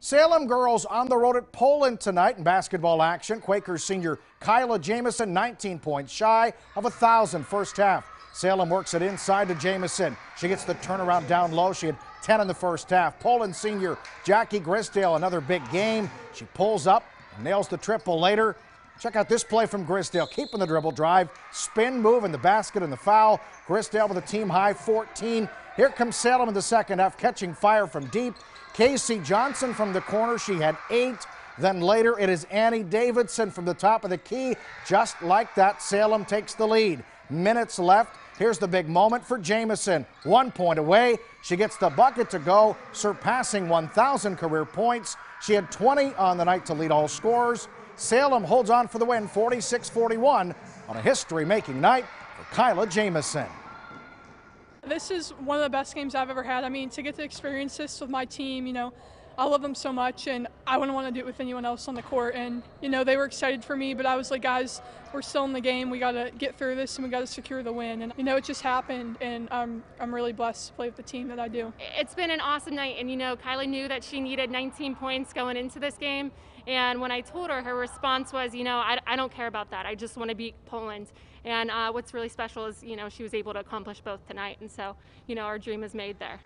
Salem girls on the road at Poland tonight in basketball action. Quakers senior Kyla Jamison, 19 points shy of a thousand first half. Salem works it inside to Jamison. She gets the turnaround down low. She had 10 in the first half. Poland senior Jackie Grisdale, another big game. She pulls up, nails the triple later. Check out this play from Grisdale, keeping the dribble drive, spin move in the basket and the foul. Grisdale with a team high 14. Here comes Salem in the second half, catching fire from deep. Casey Johnson from the corner. She had eight. Then later it is Annie Davidson from the top of the key. Just like that, Salem takes the lead. Minutes left. Here's the big moment for Jamison. One point away. She gets the bucket to go, surpassing 1,000 career points. She had 20 on the night to lead all scorers. Salem holds on for the win 46 41 on a history making night for Kyla Jamison. This is one of the best games I've ever had. I mean, to get to experience this with my team, you know, I love them so much, and I wouldn't want to do it with anyone else on the court. And you know, they were excited for me, but I was like, guys, we're still in the game. We got to get through this, and we got to secure the win. And you know, it just happened, and I'm I'm really blessed to play with the team that I do. It's been an awesome night, and you know, Kylie knew that she needed 19 points going into this game. And when I told her, her response was, you know, I, I don't care about that. I just want to beat Poland. And uh, what's really special is, you know, she was able to accomplish both tonight. And so, you know, our dream is made there.